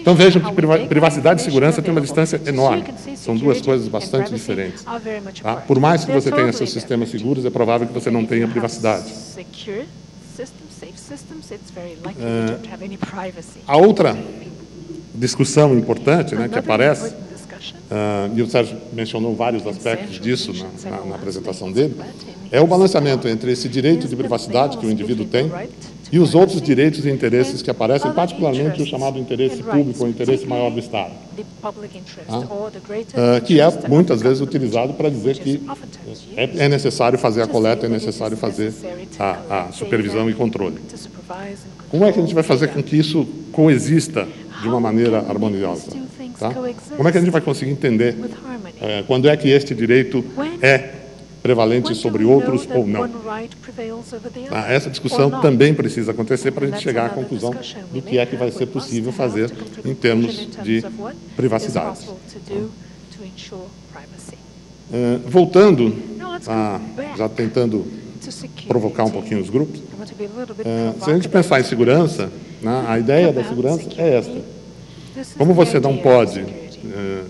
Então vejam que privacidade e segurança têm uma distância enorme. São duas coisas bastante diferentes. Tá? Por mais que você tenha seus sistemas seguros, é provável que você não tenha privacidade. É, a outra discussão importante né, que aparece, uh, e o Sérgio mencionou vários aspectos disso na, na, na apresentação dele, é o balanceamento entre esse direito de privacidade que o indivíduo tem e os outros direitos e interesses que aparecem, particularmente o chamado interesse público ou interesse maior do Estado, ah, que é muitas vezes utilizado para dizer que é, é necessário fazer a coleta, é necessário fazer a, a supervisão e controle. Como é que a gente vai fazer com que isso coexista de uma maneira harmoniosa? Tá? Como é que a gente vai conseguir entender é, quando é que este direito é prevalente sobre outros ou não. Ah, essa discussão também precisa acontecer para a gente chegar à conclusão do que é que vai ser possível fazer em termos de privacidade. Uh, voltando, a, já tentando provocar um pouquinho os grupos, uh, se a gente pensar em segurança, né, a ideia da segurança é esta. Como você não pode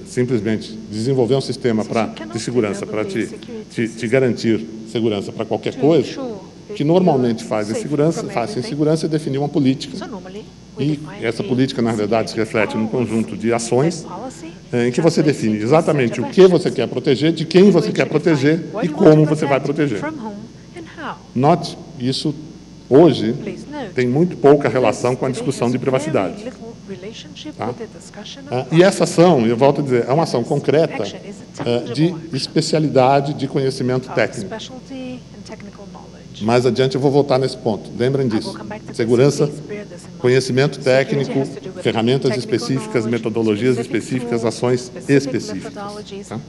simplesmente desenvolver um sistema pra, de segurança para te, te, te, garantir segurança para qualquer coisa, que normalmente faz em segurança, faz em segurança é definir uma política. E essa política, na verdade, se reflete num conjunto de ações em que você define exatamente o que você quer proteger, de quem você quer proteger e como você vai proteger. Note, isso hoje tem muito pouca relação com a discussão de privacidade. Tá? Ah, e essa ação, eu volto a dizer, é uma ação concreta uh, de especialidade de conhecimento técnico. Mais adiante eu vou voltar nesse ponto. Lembrem disso. Segurança, conhecimento técnico, ferramentas específicas, metodologias específicas, ações específicas. Tá?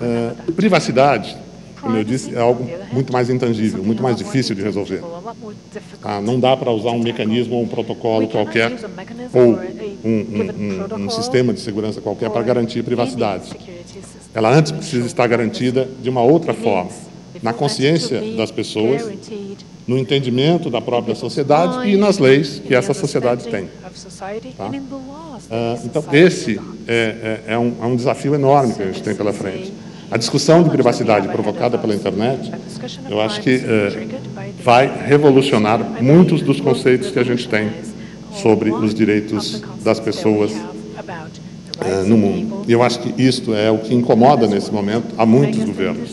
Uh, privacidade como eu disse, é algo muito mais intangível, muito mais difícil de resolver. Ah, não dá para usar um mecanismo ou um protocolo qualquer ou um, um, um, um sistema de segurança qualquer para garantir privacidade. Ela antes precisa estar garantida de uma outra forma, na consciência das pessoas, no entendimento da própria sociedade e nas leis que essa sociedade tem. Tá? Ah, então, esse é, é, é, um, é um desafio enorme que a gente tem pela frente. A discussão de privacidade provocada pela internet, eu acho que eh, vai revolucionar muitos dos conceitos que a gente tem sobre os direitos das pessoas eh, no mundo. E eu acho que isto é o que incomoda nesse momento a muitos governos.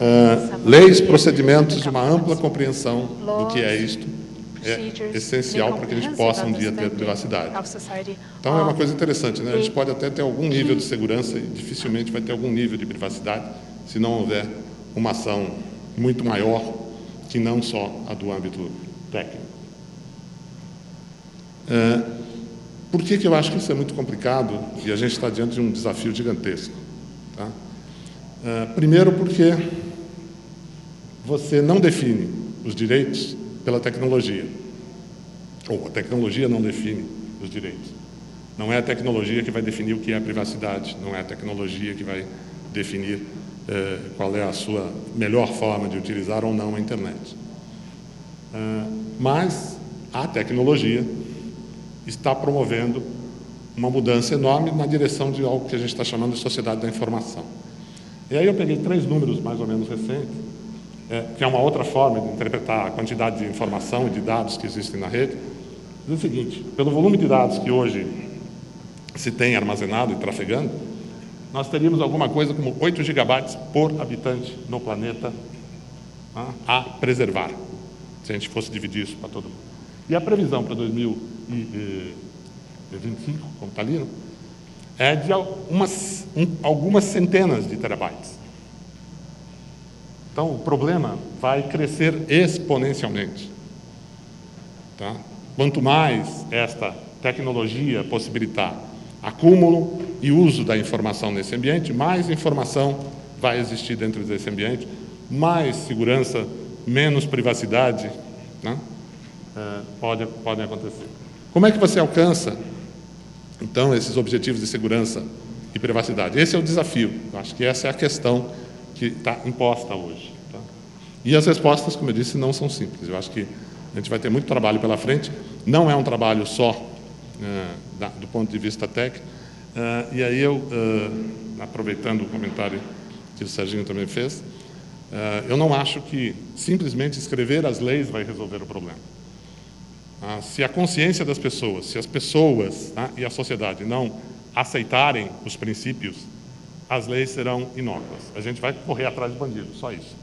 Uh, leis, procedimentos de uma ampla compreensão do que é isto é essencial para que a gente possa um dia ter privacidade. Então é uma coisa interessante, né? A gente pode até ter algum nível de segurança e dificilmente vai ter algum nível de privacidade se não houver uma ação muito maior que não só a do âmbito técnico. É, por que, que eu acho que isso é muito complicado e a gente está diante de um desafio gigantesco? Tá? É, primeiro porque você não define os direitos pela tecnologia. Ou a tecnologia não define os direitos. Não é a tecnologia que vai definir o que é a privacidade, não é a tecnologia que vai definir eh, qual é a sua melhor forma de utilizar ou não a internet. Uh, mas a tecnologia está promovendo uma mudança enorme na direção de algo que a gente está chamando de sociedade da informação. E aí eu peguei três números mais ou menos recentes é, que é uma outra forma de interpretar a quantidade de informação e de dados que existem na rede, diz o seguinte, pelo volume de dados que hoje se tem armazenado e trafegando, nós teríamos alguma coisa como 8 gigabytes por habitante no planeta ah, a preservar, se a gente fosse dividir isso para todo mundo. E a previsão para 2025, como está ali, né, é de umas, um, algumas centenas de terabytes. Então, o problema vai crescer exponencialmente. Tá? Quanto mais esta tecnologia possibilitar acúmulo e uso da informação nesse ambiente, mais informação vai existir dentro desse ambiente, mais segurança, menos privacidade né? é, pode, podem acontecer. Como é que você alcança, então, esses objetivos de segurança e privacidade? Esse é o desafio. Eu acho que essa é a questão que está imposta hoje. Tá? E as respostas, como eu disse, não são simples. Eu acho que a gente vai ter muito trabalho pela frente não é um trabalho só uh, da, do ponto de vista técnico. Uh, e aí eu, uh, aproveitando o comentário que o Serginho também fez, eu não acho que simplesmente escrever as leis vai resolver o problema. Ah, se a consciência das pessoas, se as pessoas tá, e a sociedade não aceitarem os princípios, as leis serão inócuas. A gente vai correr atrás de bandidos, só isso.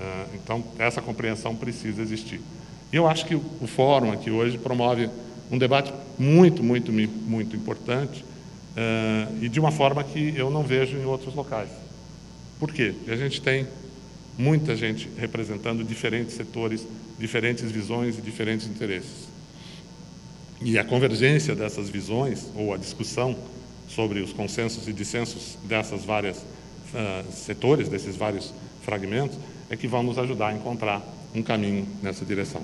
Ah, então, essa compreensão precisa existir. E eu acho que o fórum aqui hoje promove um debate muito, muito, muito importante uh, e de uma forma que eu não vejo em outros locais. Por quê? Porque a gente tem muita gente representando diferentes setores, diferentes visões e diferentes interesses. E a convergência dessas visões, ou a discussão sobre os consensos e dissensos dessas várias uh, setores, desses vários fragmentos, é que vão nos ajudar a encontrar um caminho nessa direção.